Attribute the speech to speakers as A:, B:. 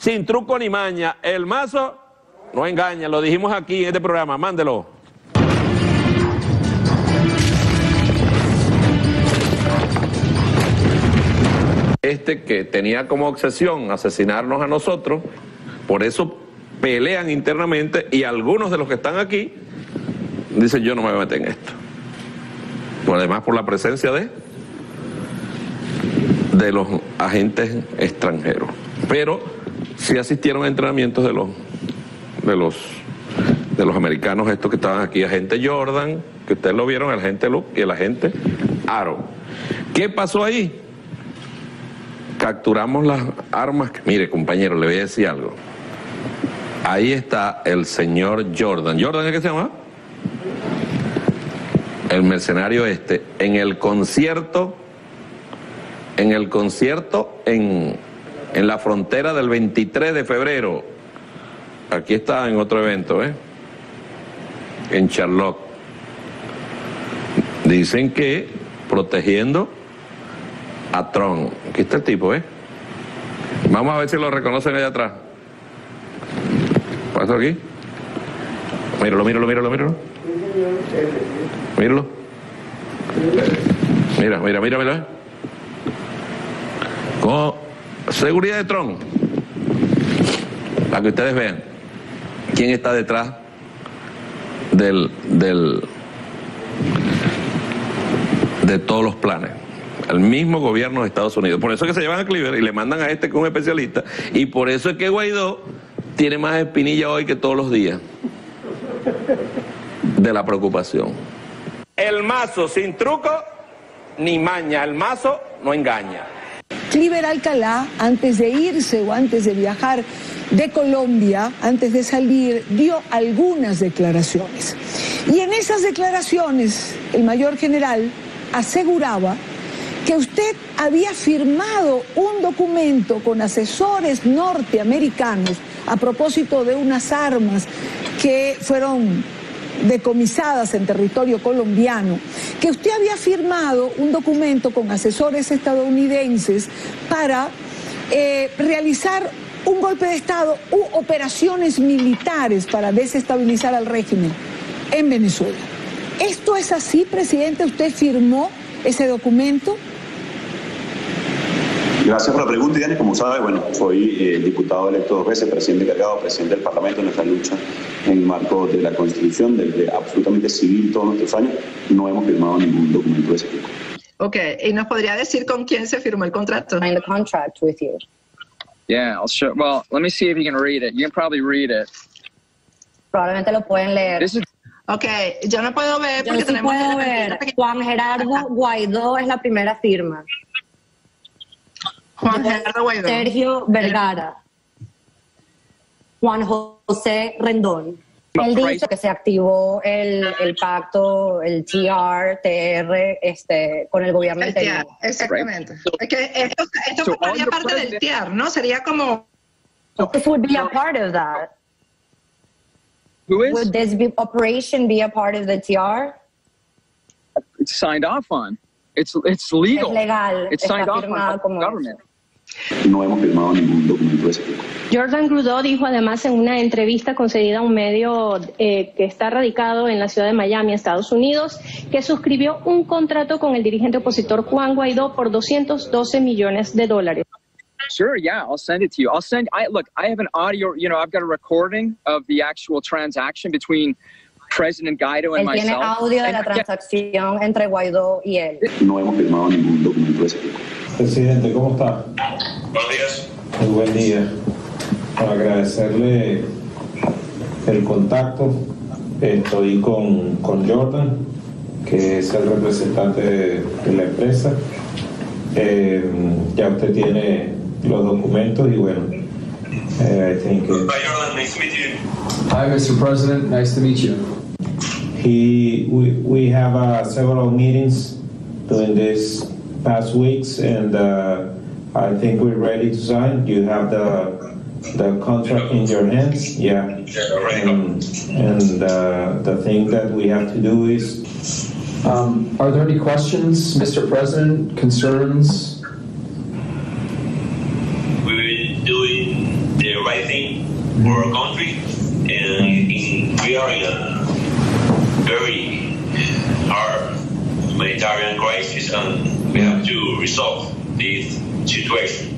A: sin truco ni maña. El mazo no engaña, lo dijimos aquí en este programa. Mándelo. Este que tenía como obsesión asesinarnos a nosotros, por eso pelean internamente y algunos de los que están aquí dicen yo no me voy a meter en esto. Por además por la presencia de de los agentes extranjeros. Pero sí asistieron a entrenamientos de los de los de los americanos estos que estaban aquí, agente Jordan, que ustedes lo vieron, el agente Luke y el agente Aro. ¿Qué pasó ahí? Capturamos las armas. Mire, compañero, le voy a decir algo. Ahí está el señor Jordan. ¿Jordan es que se llama? El mercenario este, en el concierto, en el concierto en, en la frontera del 23 de febrero. Aquí está en otro evento, ¿eh? En Charlotte. Dicen que protegiendo a Trump. Aquí está el tipo, ¿eh? Vamos a ver si lo reconocen allá atrás. Pasa aquí. Míralo, míralo, míralo, míralo. Míralo. Mira, mira, mira, mira. Con seguridad de Tron. Para que ustedes vean quién está detrás del, del de todos los planes. El mismo gobierno de Estados Unidos. Por eso es que se llevan a Cleaver y le mandan a este con un especialista. Y por eso es que Guaidó tiene más espinilla hoy que todos los días. De la preocupación. El mazo sin truco ni maña. El mazo no engaña.
B: Cliver Alcalá, antes de irse o antes de viajar de Colombia, antes de salir, dio algunas declaraciones. Y en esas declaraciones, el mayor general aseguraba que usted había firmado un documento con asesores norteamericanos a propósito de unas armas que fueron decomisadas en territorio colombiano, que usted había firmado un documento con asesores estadounidenses para eh, realizar un golpe de Estado u operaciones militares para desestabilizar al régimen en Venezuela. ¿Esto es así, presidente? ¿Usted firmó ese documento?
C: Gracias por la pregunta, Diana. Como sabe, bueno, soy eh, diputado electo dos veces, presidente encargado, presidente del Parlamento en nuestra lucha en el marco de la Constitución, desde absolutamente civil todos nuestros años. No hemos firmado ningún documento de ese tipo.
D: Ok, ¿y nos podría decir con quién se firmó el contrato?
E: Sign the contract with you.
F: Yeah, I'll show. Well, let me see if you can read it. You can probably read it.
E: Probablemente lo pueden leer.
F: This is
D: Ok, yo no puedo ver
E: Yo
D: porque
E: sí
D: tenemos...
E: puedo ver. Juan Gerardo Guaidó es la primera firma.
D: Juan Gerardo Guaidó.
E: Sergio Vergara. Juan José Rendón. Él dice que se activó el, el pacto, el TR, TR, este, con el gobierno
D: El
E: interino.
D: exactamente. Es que esto, esto
F: So
D: formaría parte del TIAR, ¿no? Sería como...
E: This would be a part of that.
F: who is
E: Would this be, operation be a part of the TR?
F: it's signed off on. It's it's legal.
E: Es legal,
F: It's signed off on by the government.
C: No hemos firmado ningún documento de ese tipo.
G: Jordan Grudeau dijo además en una entrevista concedida a un medio eh, que está radicado en la ciudad de Miami, Estados Unidos, que suscribió un contrato con el dirigente opositor Juan Guaidó por 212 millones de dólares.
F: Sure, yeah, I'll send it to you. I'll send. I look. I have an audio. You know, I've got a recording of the actual transaction between President Guaido and
E: Él tiene
F: myself.
E: audio de
F: And
E: la transacción entre Guaidó y él.
C: No hemos firmado ningún documento de ese tipo.
H: Presidente, ¿cómo está?
C: Buenos días.
H: Muy buen día. Para agradecerle el contacto, estoy con, con Jordan, que es el representante de, de la empresa. Eh, ya usted tiene los documentos y bueno, eh, I think it-
C: Hi, Jordan. Nice to meet you.
I: Hi, Mr. President. Nice to meet you.
H: He, we, we have uh, several meetings during these past weeks, and uh, I think we're ready to sign. You have the, the contract in your hands, yeah. And, and uh, the thing that we have to do is,
I: Um, are there any questions, Mr. President, concerns?
C: We will do the right
J: thing for our country, and in, we are in a very humanitarian crisis, and we have to resolve this situation.